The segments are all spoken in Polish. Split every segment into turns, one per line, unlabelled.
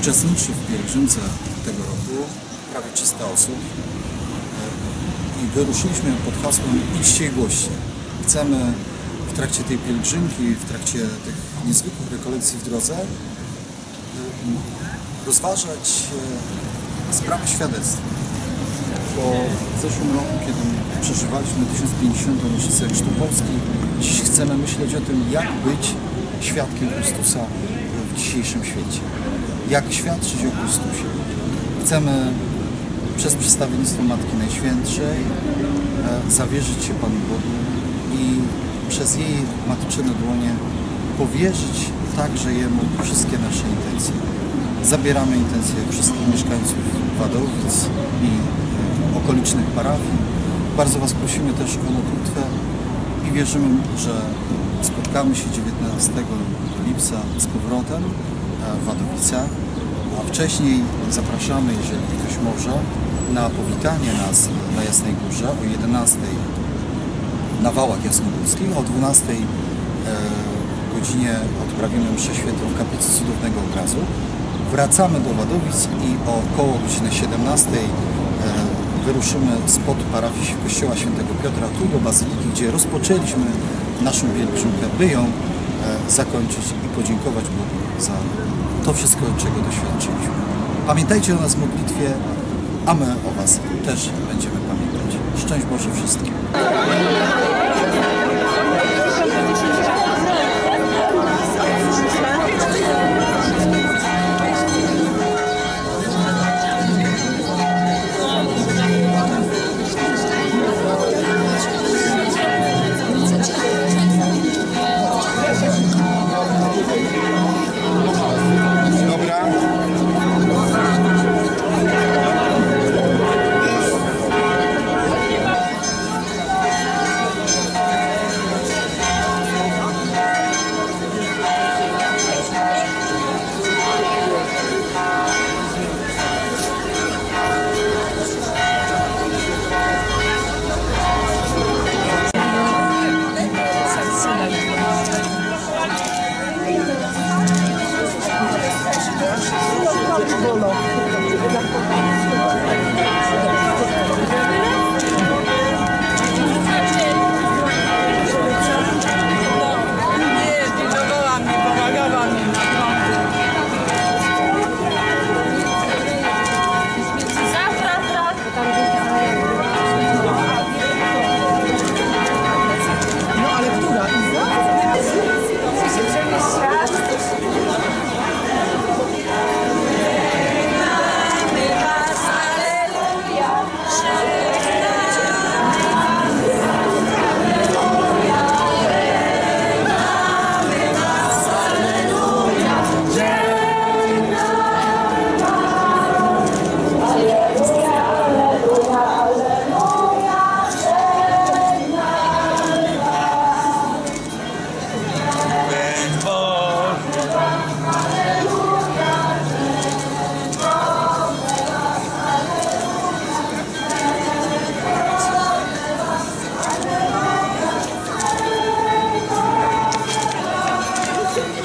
uczestniczy w pielgrzymce tego roku, prawie 300 osób. I wyruszyliśmy pod hasłem Idźcie i głoście. Chcemy w trakcie tej pielgrzymki, w trakcie tych niezwykłych rekolekcji w drodze y, rozważać y, sprawę świadectwa. Po w zeszłym roku, kiedy przeżywaliśmy 1050. rocznicę Chrztu Polski, dziś chcemy myśleć o tym, jak być świadkiem Chrystusa w dzisiejszym świecie. Jak świadczyć o Chrystusie. Chcemy przez przedstawiennictwo Matki Najświętszej e, zawierzyć się Panu Bogu i przez jej matczyne dłonie powierzyć także Jemu wszystkie nasze intencje. Zabieramy intencje wszystkich mieszkańców Wadowic i okolicznych parafii. Bardzo Was prosimy też o modlitwę i wierzymy, że spotkamy się 19 lipca z powrotem w Wadowicach, a wcześniej zapraszamy, jeżeli ktoś może, na powitanie nas na Jasnej Górze o 11 na Wałach Jasnogórskich, o 12 e, godzinie odprawimy mszę świętą w Kaplicy Cudownego Obrazu. Wracamy do Wadowic i około godziny 17 e, wyruszymy spod parafii Kościoła Świętego Piotra tu do Bazyliki, gdzie rozpoczęliśmy naszą pielgrzymkę, by ją zakończyć i podziękować Bogu za to wszystko, czego doświadczyliśmy. Pamiętajcie o nas w modlitwie, a my o Was też będziemy pamiętać. Szczęść Boże wszystkim.
そう。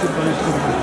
失敗してる。